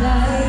life.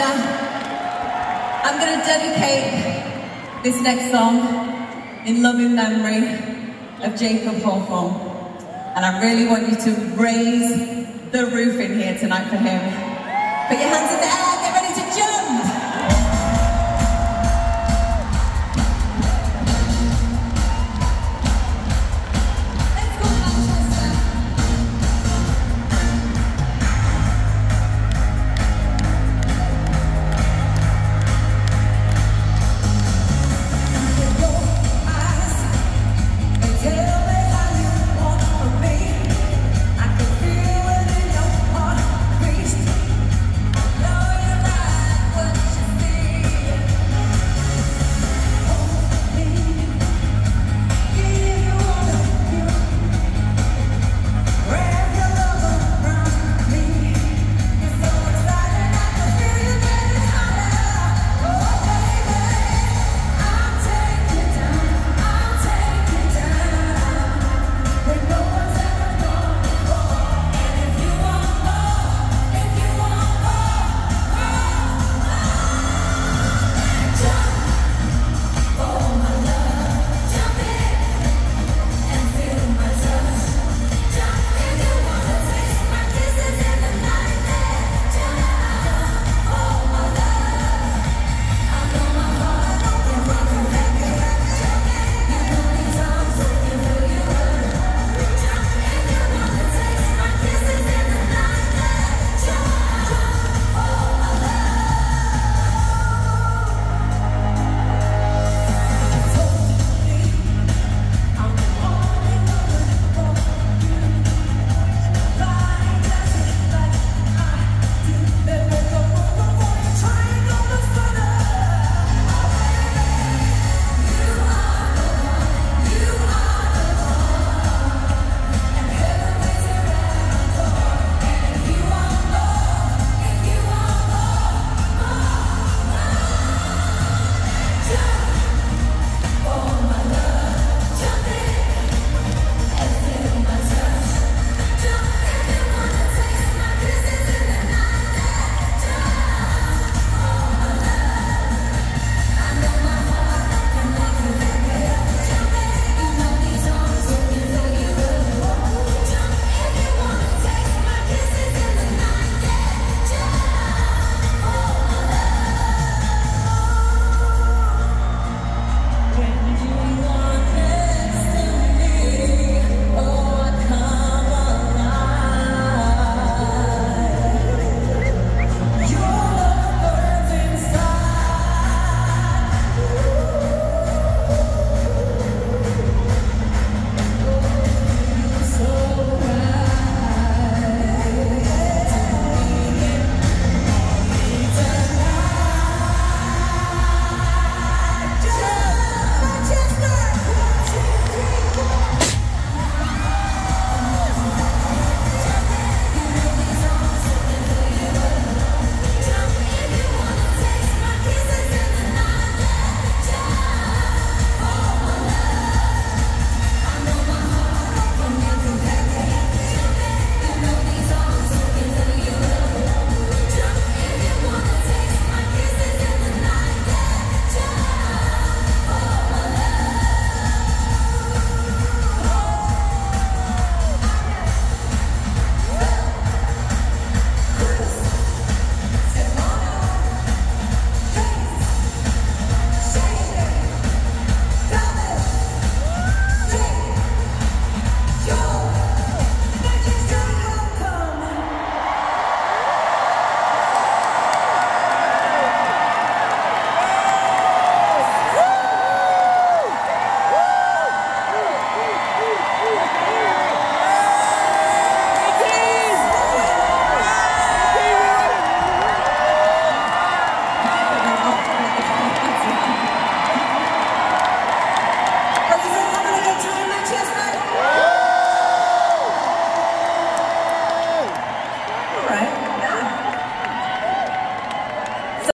I'm going to dedicate this next song in loving memory of Jacob Hawthorne. And I really want you to raise the roof in here tonight for him. Put your hands in the air.